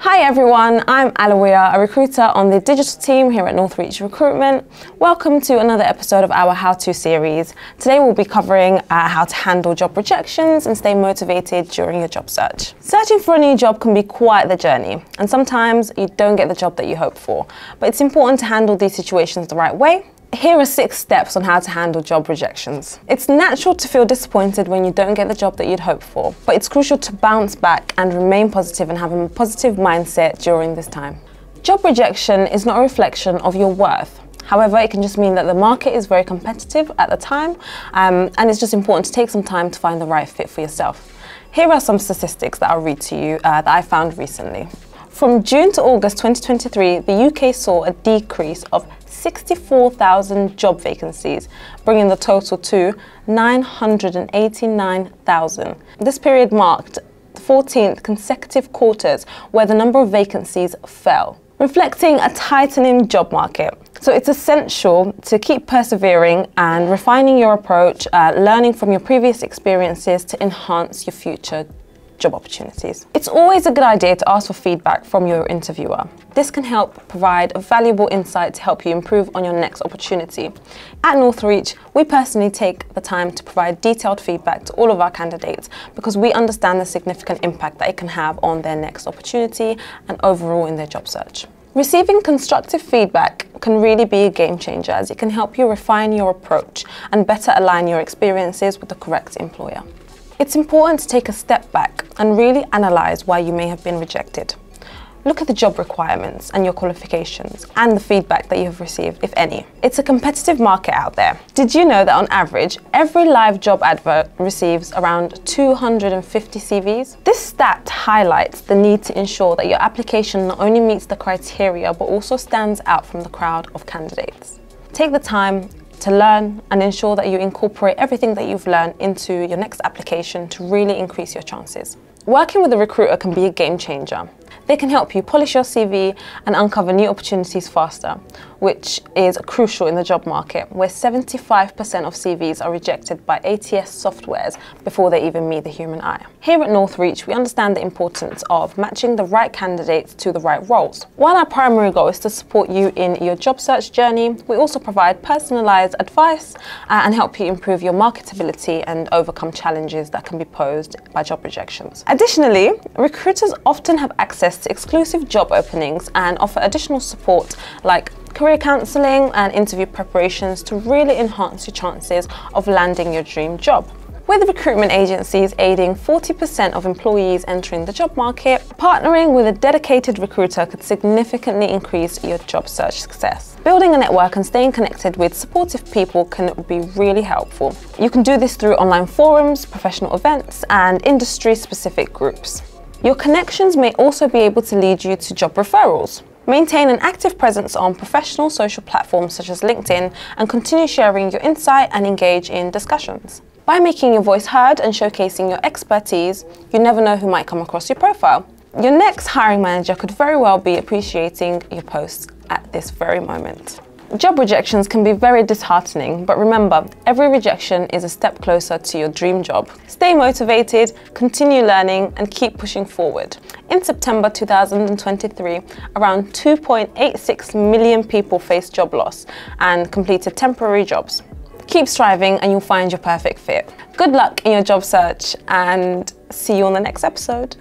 Hi everyone, I'm Alwiya, a recruiter on the digital team here at Northreach Recruitment. Welcome to another episode of our How To series. Today we'll be covering uh, how to handle job rejections and stay motivated during your job search. Searching for a new job can be quite the journey, and sometimes you don't get the job that you hope for. But it's important to handle these situations the right way here are six steps on how to handle job rejections. It's natural to feel disappointed when you don't get the job that you'd hoped for, but it's crucial to bounce back and remain positive and have a positive mindset during this time. Job rejection is not a reflection of your worth. However, it can just mean that the market is very competitive at the time, um, and it's just important to take some time to find the right fit for yourself. Here are some statistics that I'll read to you uh, that I found recently. From June to August 2023, the UK saw a decrease of 64,000 job vacancies, bringing the total to 989,000. This period marked the 14th consecutive quarters where the number of vacancies fell, reflecting a tightening job market. So it's essential to keep persevering and refining your approach, uh, learning from your previous experiences to enhance your future job opportunities. It's always a good idea to ask for feedback from your interviewer. This can help provide a valuable insight to help you improve on your next opportunity. At Northreach, we personally take the time to provide detailed feedback to all of our candidates because we understand the significant impact that it can have on their next opportunity and overall in their job search. Receiving constructive feedback can really be a game changer as it can help you refine your approach and better align your experiences with the correct employer. It's important to take a step back and really analyse why you may have been rejected. Look at the job requirements and your qualifications and the feedback that you have received, if any. It's a competitive market out there. Did you know that on average, every live job advert receives around 250 CVs? This stat highlights the need to ensure that your application not only meets the criteria but also stands out from the crowd of candidates. Take the time to learn and ensure that you incorporate everything that you've learned into your next application to really increase your chances. Working with a recruiter can be a game changer. They can help you polish your CV and uncover new opportunities faster, which is crucial in the job market, where 75% of CVs are rejected by ATS softwares before they even meet the human eye. Here at Northreach, we understand the importance of matching the right candidates to the right roles. While our primary goal is to support you in your job search journey, we also provide personalised advice uh, and help you improve your marketability and overcome challenges that can be posed by job rejections. Additionally, recruiters often have access to exclusive job openings and offer additional support like career counselling and interview preparations to really enhance your chances of landing your dream job. With recruitment agencies aiding 40% of employees entering the job market, partnering with a dedicated recruiter could significantly increase your job search success. Building a network and staying connected with supportive people can be really helpful. You can do this through online forums, professional events, and industry-specific groups. Your connections may also be able to lead you to job referrals. Maintain an active presence on professional social platforms such as LinkedIn and continue sharing your insight and engage in discussions. By making your voice heard and showcasing your expertise, you never know who might come across your profile. Your next hiring manager could very well be appreciating your posts at this very moment. Job rejections can be very disheartening, but remember, every rejection is a step closer to your dream job. Stay motivated, continue learning, and keep pushing forward. In September 2023, around 2.86 million people faced job loss and completed temporary jobs. Keep striving and you'll find your perfect fit. Good luck in your job search and see you on the next episode.